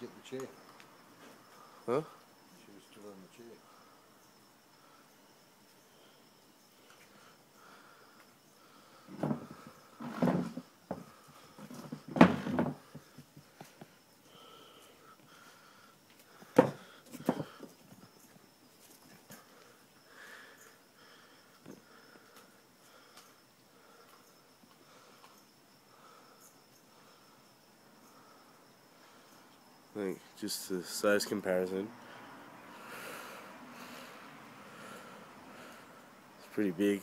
get the chair. Huh? Like just the size comparison. It's pretty big.